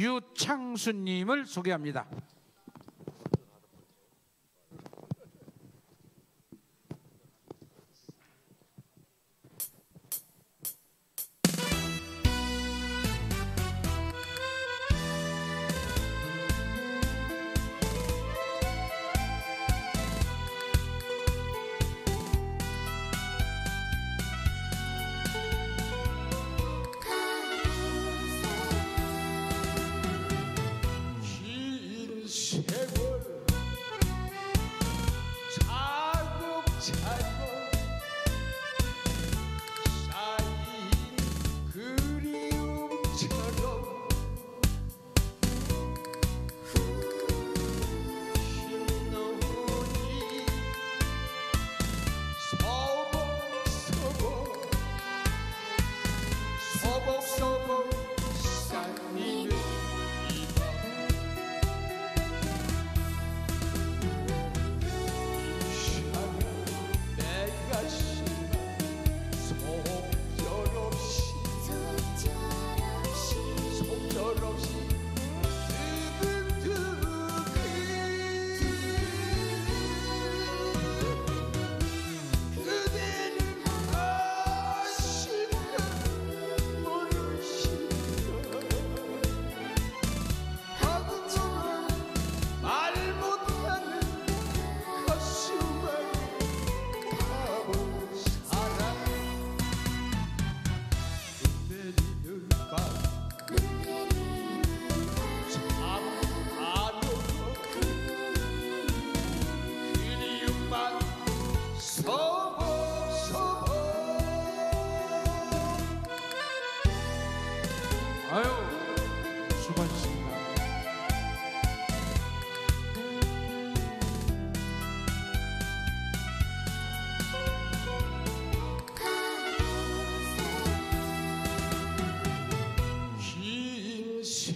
유창수님을 소개합니다. trouble so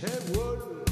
Headwood.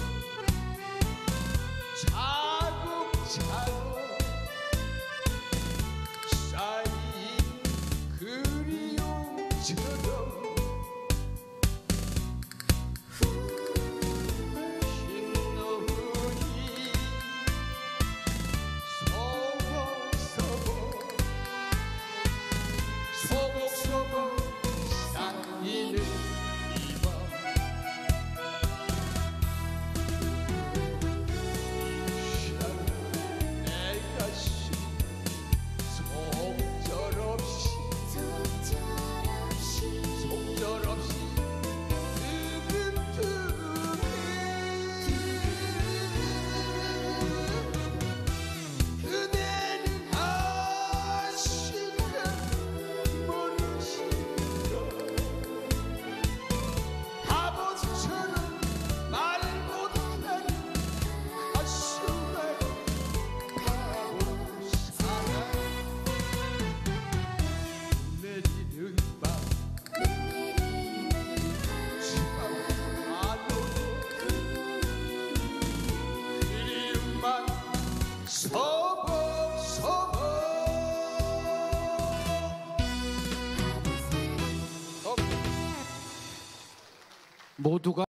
모두가